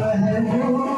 बहनों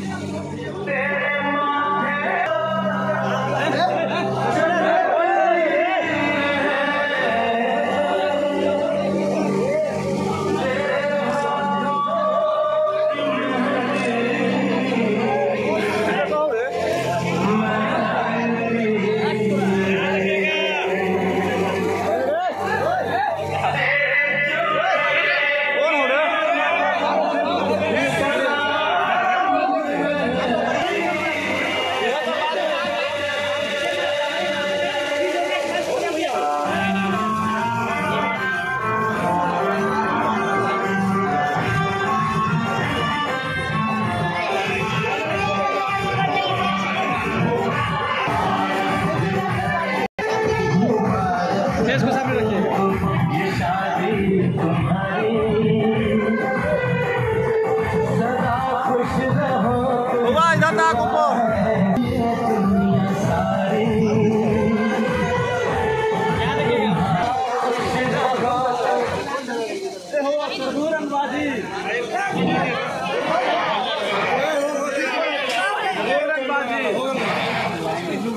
Deus.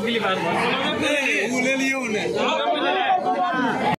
अगली बार। बोल ले लिए उन्हें।